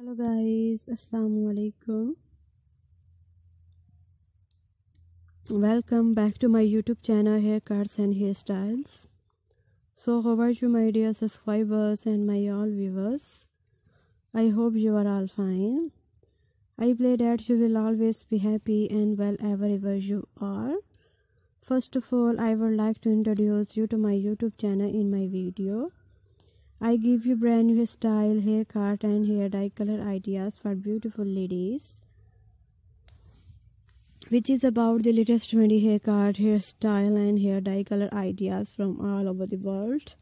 hello guys. Assalamu alaikum welcome back to my youtube channel haircuts and hairstyles. So how are you my dear subscribers and my all viewers? I hope you are all fine. I pray that you will always be happy and well wherever you are. First of all i would like to introduce you to my youtube channel in my video I give you brand new style, haircut and hair dye color ideas for beautiful ladies which is about the latest trendy haircut, hairstyle and hair dye color ideas from all over the world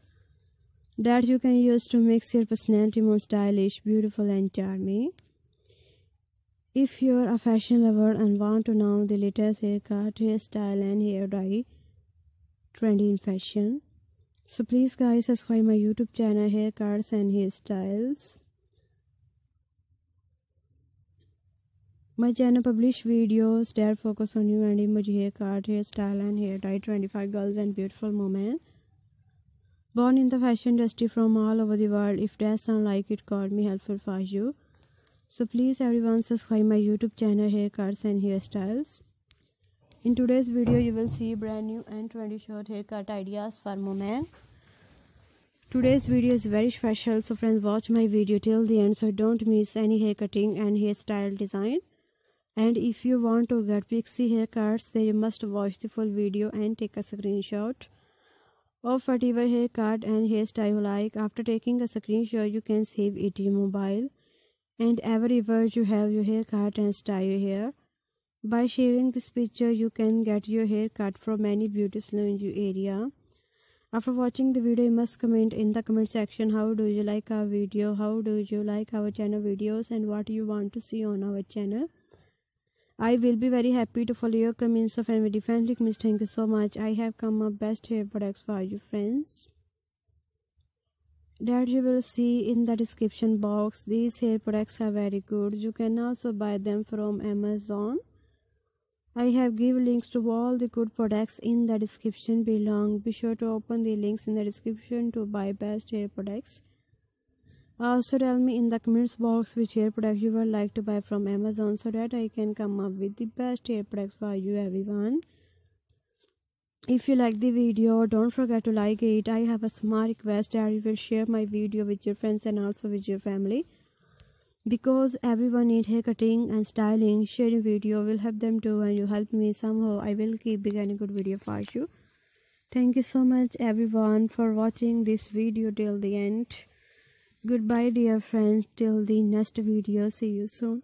that you can use to make your personality more stylish, beautiful and charming. If you're a fashion lover and want to know the latest haircut, hairstyle and hair dye trendy in fashion, so please guys subscribe my youtube channel haircuts and hairstyles. My channel publish videos that focus on you and emoji haircut hairstyle and hair dye 25 girls and beautiful women. Born in the fashion industry from all over the world if that sound like it call me helpful for you. So please everyone subscribe my youtube channel haircuts and hairstyles in today's video you will see brand new and 20 short haircut ideas for women. Today's video is very special so friends watch my video till the end so don't miss any hair cutting and hairstyle design. And if you want to get pixie haircuts then you must watch the full video and take a screenshot of whatever haircut and hairstyle you like. After taking a screenshot you can save it in mobile. And every everywhere you have your haircut and style your hair by sharing this picture, you can get your hair cut from any beauty salon in your area. After watching the video, you must comment in the comment section how do you like our video, how do you like our channel videos and what you want to see on our channel. I will be very happy to follow your comments so family definitely comments. Thank you so much. I have come up best hair products for you friends that you will see in the description box. These hair products are very good. You can also buy them from Amazon. I have given links to all the good products in the description below. Be sure to open the links in the description to buy best hair products. Also tell me in the comments box which hair products you would like to buy from Amazon so that I can come up with the best hair products for you everyone. If you like the video, don't forget to like it. I have a small request that you will share my video with your friends and also with your family because everyone need hair cutting and styling sharing video will help them too and you help me somehow. I will keep bringing a good video for you. Thank you so much everyone for watching this video till the end. Goodbye dear friends. Till the next video. See you soon